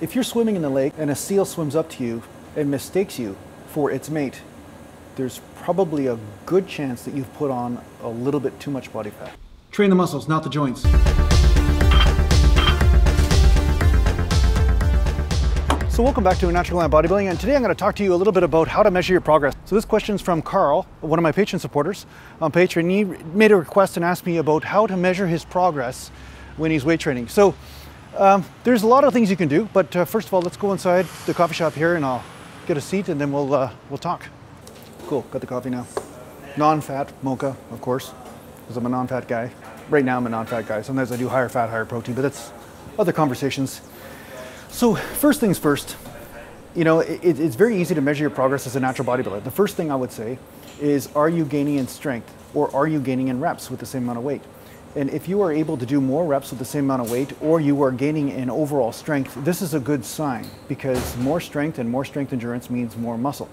If you're swimming in the lake and a seal swims up to you and mistakes you for its mate, there's probably a good chance that you've put on a little bit too much body fat. Train the muscles, not the joints. So welcome back to Natural Gallant Bodybuilding and today I'm going to talk to you a little bit about how to measure your progress. So this question is from Carl, one of my Patreon supporters um, on Patreon. He made a request and asked me about how to measure his progress when he's weight training. So um, there's a lot of things you can do, but uh, first of all, let's go inside the coffee shop here and I'll get a seat and then we'll, uh, we'll talk. Cool, got the coffee now. Non-fat mocha, of course, because I'm a non-fat guy. Right now I'm a non-fat guy. Sometimes I do higher fat, higher protein, but that's other conversations. So first things first, you know, it, it's very easy to measure your progress as a natural bodybuilder. The first thing I would say is, are you gaining in strength or are you gaining in reps with the same amount of weight? And if you are able to do more reps with the same amount of weight or you are gaining in overall strength, this is a good sign because more strength and more strength endurance means more muscle.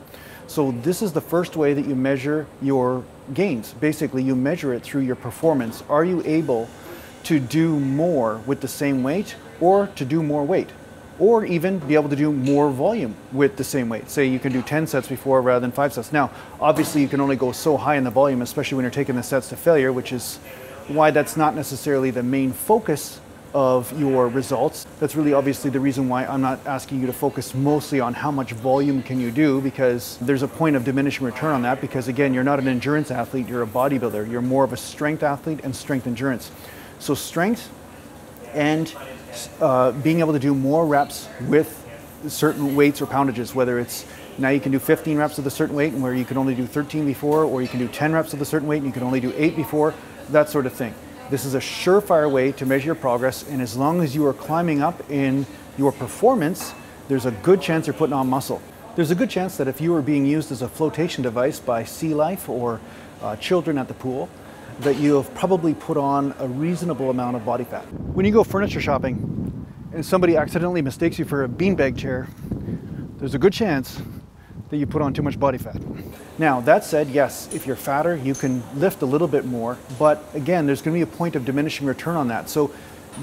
So this is the first way that you measure your gains. Basically, you measure it through your performance. Are you able to do more with the same weight or to do more weight? or even be able to do more volume with the same weight. Say you can do 10 sets before rather than five sets. Now, obviously you can only go so high in the volume, especially when you're taking the sets to failure, which is why that's not necessarily the main focus of your results. That's really obviously the reason why I'm not asking you to focus mostly on how much volume can you do because there's a point of diminishing return on that because again, you're not an endurance athlete, you're a bodybuilder. You're more of a strength athlete and strength endurance. So strength and uh, being able to do more reps with certain weights or poundages, whether it's now you can do 15 reps with a certain weight and where you can only do 13 before, or you can do 10 reps with a certain weight and you can only do eight before, that sort of thing. This is a surefire way to measure your progress, and as long as you are climbing up in your performance, there's a good chance you're putting on muscle. There's a good chance that if you were being used as a flotation device by Sea Life or uh, children at the pool, that you have probably put on a reasonable amount of body fat. When you go furniture shopping and somebody accidentally mistakes you for a beanbag chair, there's a good chance that you put on too much body fat. Now, that said, yes, if you're fatter, you can lift a little bit more, but again, there's gonna be a point of diminishing return on that. So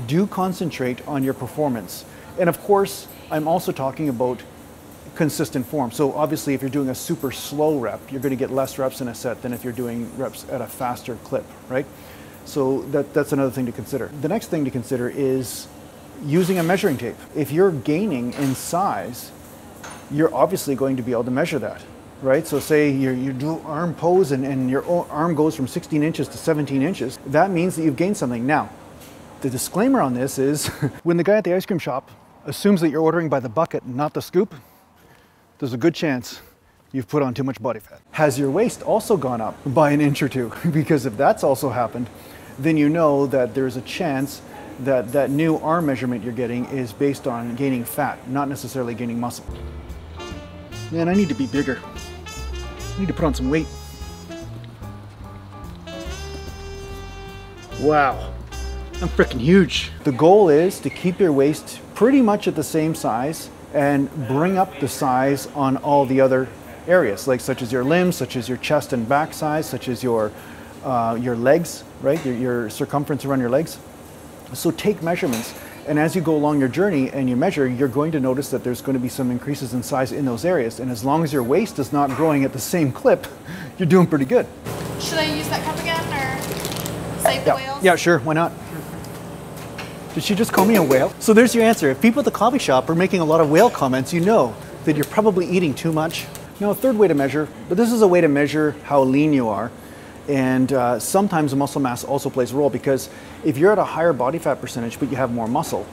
do concentrate on your performance. And of course, I'm also talking about consistent form. So obviously if you're doing a super slow rep, you're going to get less reps in a set than if you're doing reps at a faster clip, right? So that, that's another thing to consider. The next thing to consider is using a measuring tape. If you're gaining in size, you're obviously going to be able to measure that, right? So say you you do arm pose and, and your arm goes from 16 inches to 17 inches, that means that you've gained something. Now, the disclaimer on this is when the guy at the ice cream shop assumes that you're ordering by the bucket, not the scoop, there's a good chance you've put on too much body fat. Has your waist also gone up by an inch or two? because if that's also happened, then you know that there's a chance that that new arm measurement you're getting is based on gaining fat, not necessarily gaining muscle. Man, I need to be bigger. Need to put on some weight. Wow, I'm freaking huge. The goal is to keep your waist pretty much at the same size and bring up the size on all the other areas, like such as your limbs, such as your chest and back size, such as your uh, your legs, right? Your, your circumference around your legs. So take measurements, and as you go along your journey and you measure, you're going to notice that there's going to be some increases in size in those areas. And as long as your waist is not growing at the same clip, you're doing pretty good. Should I use that cup again, or save the yeah. whales? Yeah, sure. Why not? Did she just call me a whale? So there's your answer. If people at the coffee shop are making a lot of whale comments, you know that you're probably eating too much. Now, a third way to measure, but this is a way to measure how lean you are. And uh, sometimes muscle mass also plays a role because if you're at a higher body fat percentage but you have more muscle,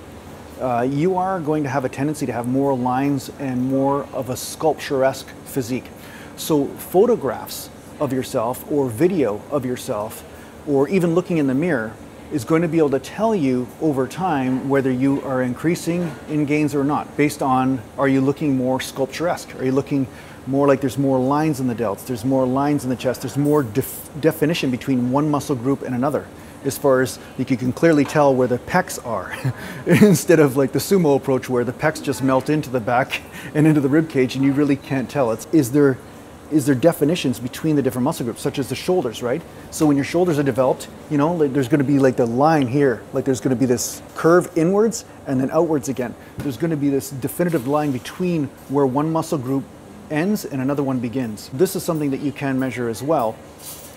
uh, you are going to have a tendency to have more lines and more of a sculpturesque physique. So photographs of yourself or video of yourself or even looking in the mirror is going to be able to tell you over time whether you are increasing in gains or not, based on are you looking more sculpturesque? Are you looking more like there's more lines in the delts, there's more lines in the chest, there's more def definition between one muscle group and another? As far as like you can clearly tell where the pecs are, instead of like the sumo approach where the pecs just melt into the back and into the rib cage and you really can't tell. It's is there is there definitions between the different muscle groups, such as the shoulders, right? So when your shoulders are developed, you know, like there's going to be like the line here, like there's going to be this curve inwards and then outwards again. There's going to be this definitive line between where one muscle group ends and another one begins. This is something that you can measure as well.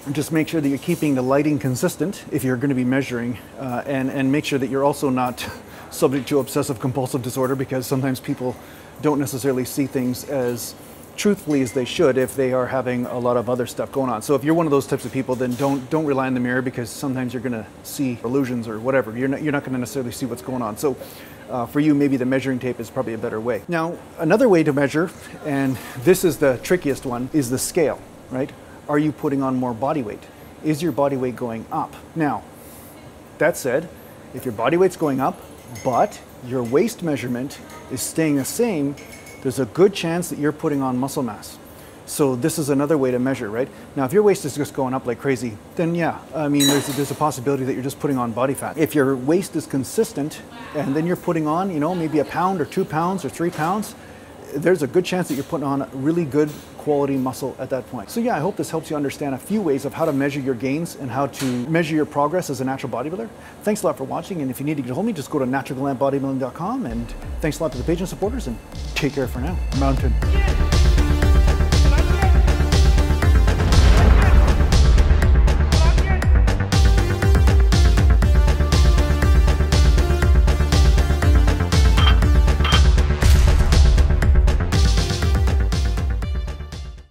And just make sure that you're keeping the lighting consistent if you're going to be measuring, uh, and and make sure that you're also not subject to obsessive compulsive disorder because sometimes people don't necessarily see things as truthfully as they should if they are having a lot of other stuff going on. So if you're one of those types of people, then don't don't rely on the mirror because sometimes you're going to see illusions or whatever. You're not you're not going to necessarily see what's going on. So uh, for you, maybe the measuring tape is probably a better way. Now, another way to measure, and this is the trickiest one, is the scale. Right? Are you putting on more body weight? Is your body weight going up? Now, that said, if your body weight's going up, but your waist measurement is staying the same, there's a good chance that you're putting on muscle mass. So this is another way to measure, right? Now, if your waist is just going up like crazy, then yeah, I mean, there's a, there's a possibility that you're just putting on body fat. If your waist is consistent, and then you're putting on, you know, maybe a pound or two pounds or three pounds, there's a good chance that you're putting on really good quality muscle at that point. So yeah, I hope this helps you understand a few ways of how to measure your gains and how to measure your progress as a natural bodybuilder. Thanks a lot for watching, and if you need to get a hold of me, just go to naturalgallantbodybuilding.com, and thanks a lot to the and supporters, and take care for now. Mountain.